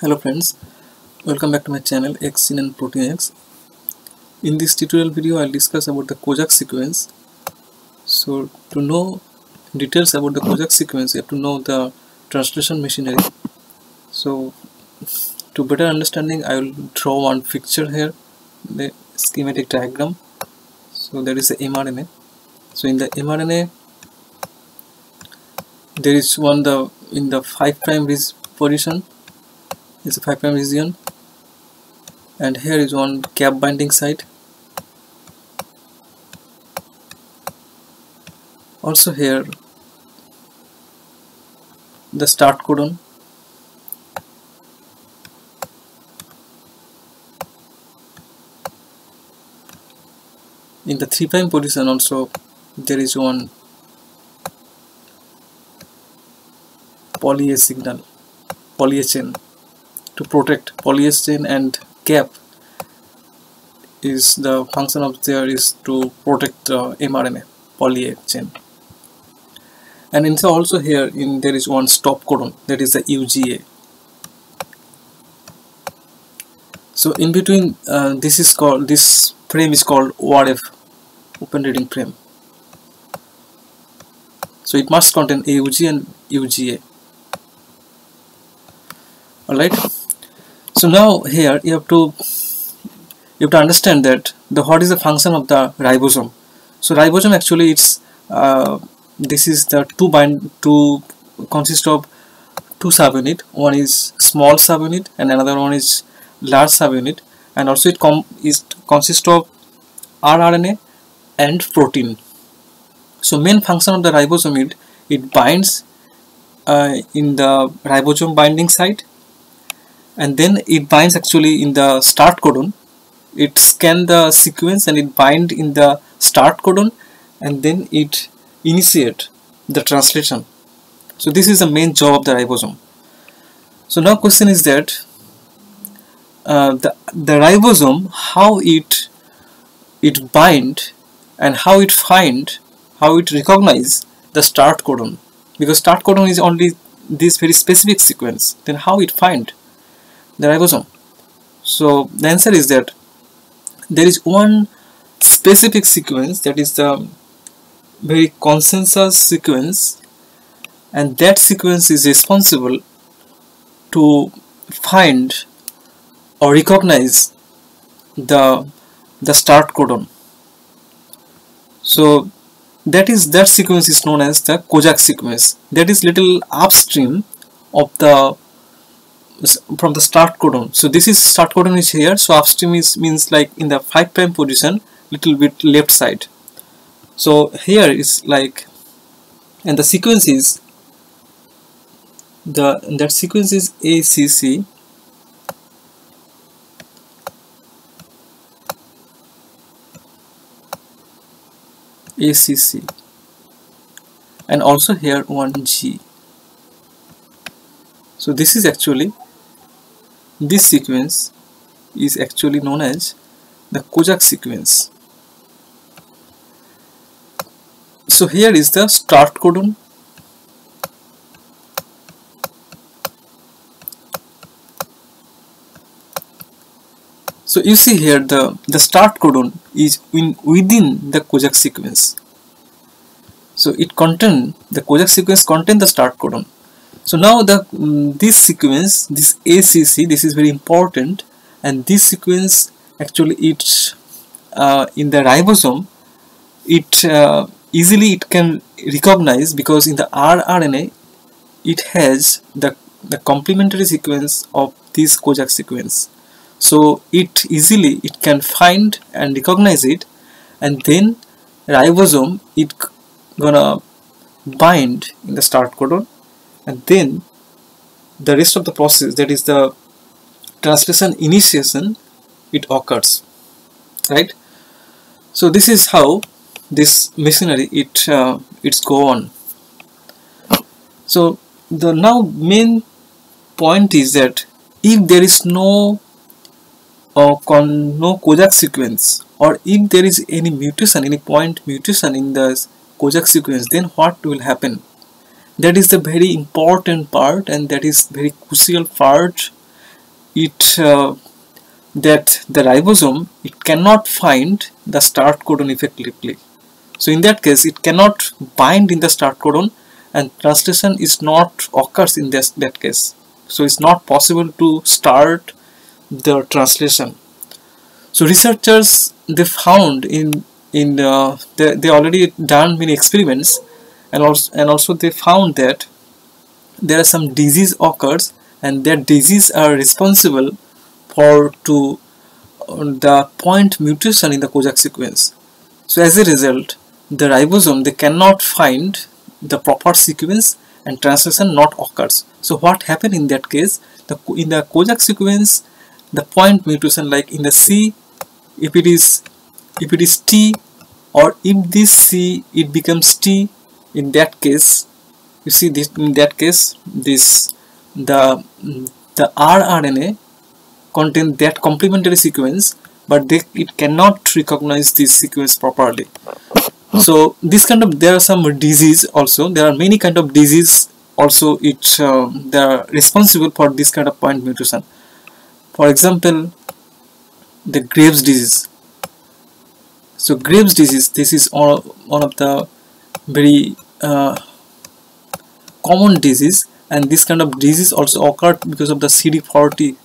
Hello friends, welcome back to my channel Xgene and Protein X. In this tutorial video I'll discuss about the Kozak sequence. So to know details about the Kozak sequence you have to know the translation machinery. So to better understanding I will draw one picture here, the schematic diagram. So there is the mRNA. So in the mRNA there is one the in the 5 prime position is a 5 prime region and here is one cap binding site also here the start codon in the 3 prime position also there is one poly A signal poly A chain to protect poly A chain and cap is the function of there is to protect the mRNA poly A chain and also here in there is one stop codon that is the UGA so in between uh, this is called this frame is called ORF open reading frame. So it must contain AUG and UGA alright so now here you have to you have to understand that the what is the function of the ribosome. So ribosome actually it's uh, this is the two bind two consist of two subunit. One is small subunit and another one is large subunit. And also it com is consists of rRNA and protein. So main function of the ribosome it, it binds uh, in the ribosome binding site and then it binds actually in the start codon. It scan the sequence and it bind in the start codon and then it initiate the translation. So this is the main job of the ribosome. So now question is that uh, the, the ribosome how it it bind and how it find how it recognize the start codon. Because start codon is only this very specific sequence. Then how it find the ribosome so the answer is that there is one specific sequence that is the very consensus sequence and that sequence is responsible to find or recognize the the start codon. So that is that sequence is known as the Kozak sequence. That is little upstream of the from the start codon. So this is start codon is here. So upstream is means like in the 5 prime position little bit left side. So here is like and the sequence is the that sequence is ACC ACC and also here one G. So this is actually this sequence is actually known as the Kozak sequence. So here is the start codon So you see here the, the start codon is in within the Kozak sequence. So it contain the Kozak sequence contain the start codon so now the um, this sequence this ACC this is very important. And this sequence actually it's uh, in the ribosome it uh, easily it can recognize because in the rRNA it has the the complementary sequence of this Kozak sequence. So it easily it can find and recognize it. And then ribosome it gonna bind in the start codon and then the rest of the process that is the translation initiation it occurs right? So this is how this machinery it uh, it's go on. So the now main point is that if there is no uh, no Kozak sequence or if there is any mutation any point mutation in the Kozak sequence then what will happen that is the very important part and that is very crucial part. It uh, that the ribosome it cannot find the start codon effectively so in that case it cannot bind in the start codon and translation is not occurs in this, that case. So it's not possible to start the translation. So researchers they found in in uh, they, they already done many experiments and also and also they found that there are some disease occurs and that disease are responsible for to uh, the point mutation in the Kozak sequence. So as a result the ribosome they cannot find the proper sequence and translation not occurs. So what happened in that case? The in the Kozak sequence the point mutation like in the C if it is if it is T or if this C it becomes T in that case you see this in that case this the the rRNA contain that complementary sequence but they, it cannot recognize this sequence properly. So this kind of there are some disease also there are many kind of disease also it uh, they are responsible for this kind of point mutation. For example the Graves disease. So Graves disease this is all, one of the very uh, common disease and this kind of disease also occurred because of the CD40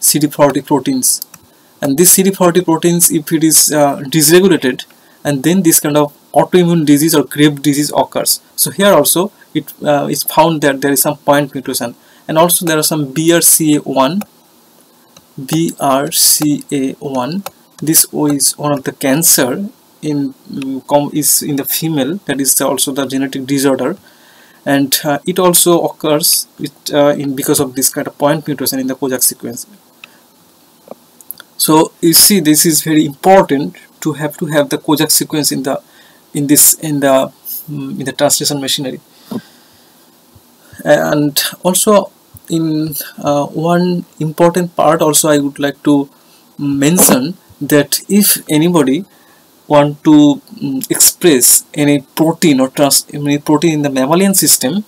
CD40 proteins. And this CD40 proteins if it is uh, dysregulated and then this kind of autoimmune disease or grave disease occurs. So here also it uh, is found that there is some point mutation. And also there are some BRCA1 BRCA1 this is one of the cancer in is in the female that is also the genetic disorder. And uh, it also occurs with, uh, in because of this kind of point mutation in the Kozak sequence. So you see this is very important to have to have the Kozak sequence in the in this in the um, in the translation machinery. And also in uh, one important part also I would like to mention that if anybody want to um, express any protein or trans any protein in the mammalian system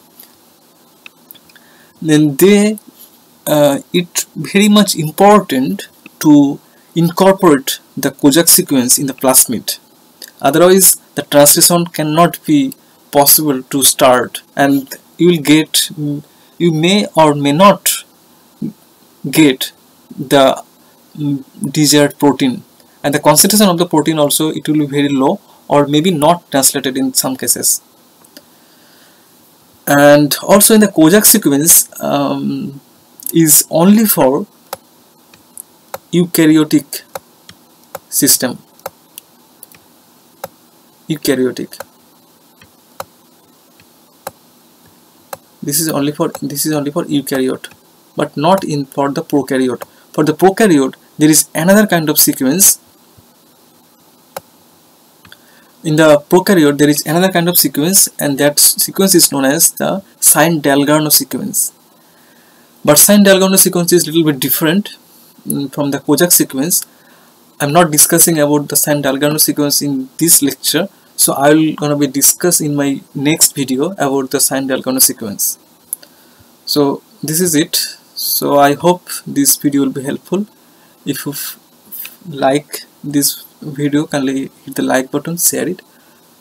then they uh, it very much important to incorporate the Kozak sequence in the plasmid. Otherwise, the translation cannot be possible to start and you will get, you may or may not get the mm, desired protein and the concentration of the protein also it will be very low or maybe not translated in some cases. And also in the Kozak sequence um, is only for eukaryotic system. Eukaryotic. This is only for this is only for eukaryote but not in for the prokaryote. For the prokaryote there is another kind of sequence in the prokaryote there is another kind of sequence and that sequence is known as the Shine-Dalgarno sequence. But Shine-Dalgarno sequence is a little bit different mm, from the Kozak sequence. I'm not discussing about the Shine-Dalgarno sequence in this lecture so I'll gonna be discuss in my next video about the Shine-Dalgarno sequence. So this is it. So I hope this video will be helpful. If you like this video kindly hit the like button share it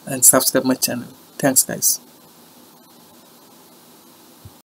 and subscribe my channel. Thanks guys